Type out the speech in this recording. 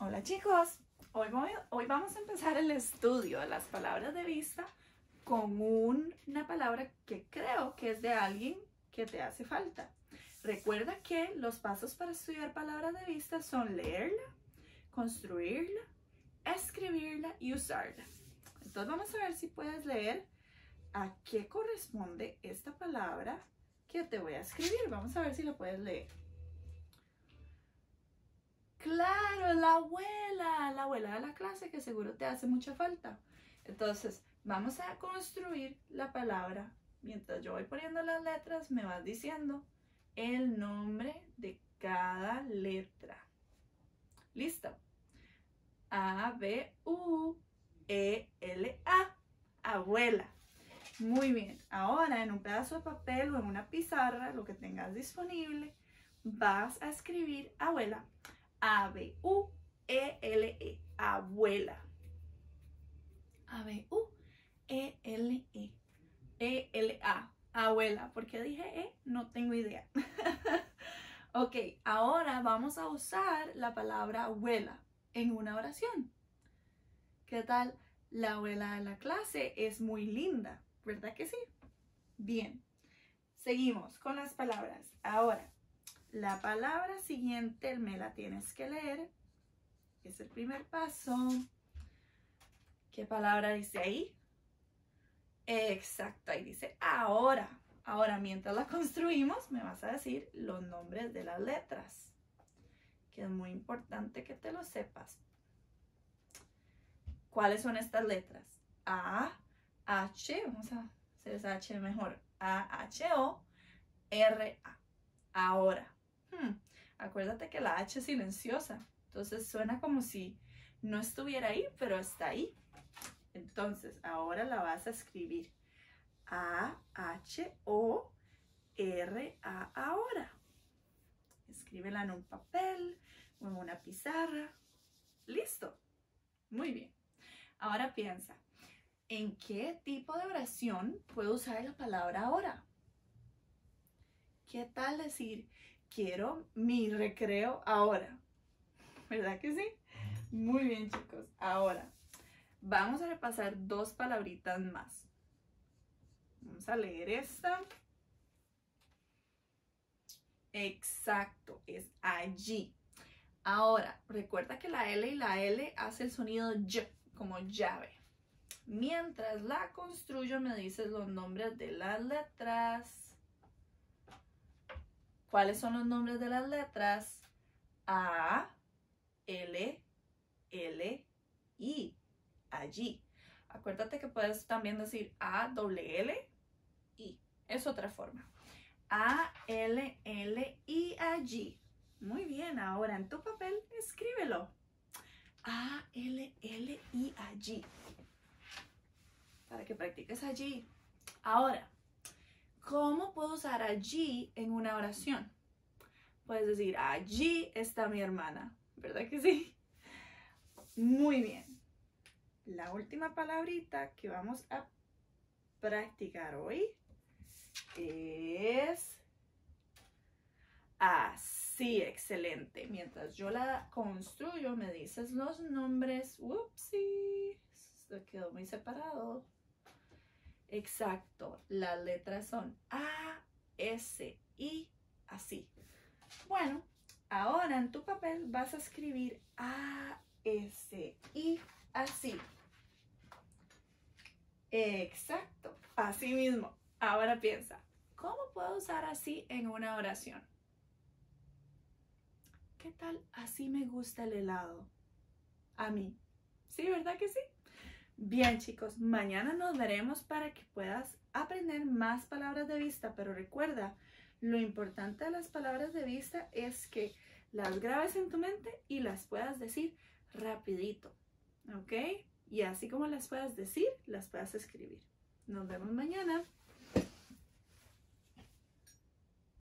Hola chicos, hoy, hoy vamos a empezar el estudio de las palabras de vista con una palabra que creo que es de alguien que te hace falta. Recuerda que los pasos para estudiar palabras de vista son leerla, construirla, escribirla y usarla. Entonces vamos a ver si puedes leer a qué corresponde esta palabra que te voy a escribir. Vamos a ver si lo puedes leer. Claro, la abuela, la abuela de la clase que seguro te hace mucha falta. Entonces, vamos a construir la palabra. Mientras yo voy poniendo las letras, me vas diciendo el nombre de cada letra. ¿Listo? A, B, U, E, L, A. Abuela. Muy bien. Ahora, en un pedazo de papel o en una pizarra, lo que tengas disponible, vas a escribir abuela a-B-U-E-L-E. Abuela. A-B-U-E-L-E. E-L-A. Abuela. ¿Por qué dije E? No tengo idea. ok, ahora vamos a usar la palabra abuela en una oración. ¿Qué tal? La abuela de la clase es muy linda, ¿verdad que sí? Bien, seguimos con las palabras. Ahora, la palabra siguiente me la tienes que leer. Es el primer paso. ¿Qué palabra dice ahí? Exacto, ahí dice ahora. Ahora, mientras la construimos, me vas a decir los nombres de las letras, que es muy importante que te lo sepas. ¿Cuáles son estas letras? A, H, vamos a hacer esa H mejor. A, H, O, R, A. Ahora, Hmm, acuérdate que la H es silenciosa, entonces suena como si no estuviera ahí, pero está ahí. Entonces, ahora la vas a escribir. A-H-O-R-A ahora. Escríbela en un papel o en una pizarra. Listo. Muy bien. Ahora piensa, ¿en qué tipo de oración puedo usar la palabra ahora? ¿Qué tal decir, quiero mi recreo ahora. ¿Verdad que sí? Muy bien, chicos. Ahora, vamos a repasar dos palabritas más. Vamos a leer esta. Exacto, es allí. Ahora, recuerda que la L y la L hace el sonido Y, como llave. Mientras la construyo, me dices los nombres de las letras. ¿Cuáles son los nombres de las letras? A, L, L, I. Allí. Acuérdate que puedes también decir A, doble L, I. Es otra forma. A, L, L, I, allí. Muy bien, ahora en tu papel escríbelo. A, L, L, I, allí. Para que practiques allí. Ahora, ¿Cómo puedo usar allí en una oración? Puedes decir, allí está mi hermana, ¿verdad que sí? Muy bien. La última palabrita que vamos a practicar hoy es así, excelente. Mientras yo la construyo, me dices los nombres. Upsi, se quedó muy separado. Exacto, las letras son A, S, I, así. Bueno, ahora en tu papel vas a escribir A, S, I, así. Exacto, así mismo. Ahora piensa, ¿cómo puedo usar así en una oración? ¿Qué tal? Así me gusta el helado. A mí. ¿Sí, verdad que sí? Bien chicos, mañana nos veremos para que puedas aprender más palabras de vista, pero recuerda, lo importante de las palabras de vista es que las grabes en tu mente y las puedas decir rapidito, ¿ok? Y así como las puedas decir, las puedas escribir. Nos vemos mañana.